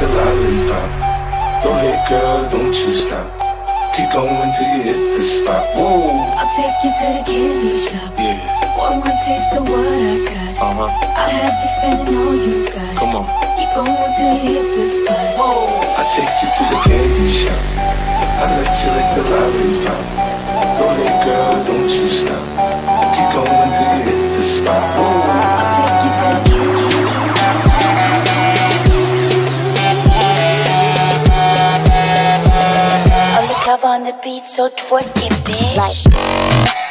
the lollipop. Go ahead, girl, don't you stop. Keep going till you hit the spot. Whoa! I'll take you to the candy shop. Yeah. One more taste of what I got. Uh huh. I'll have you spending all you got. Come on. Keep going till you Cover on the beat, so twerk it, bitch.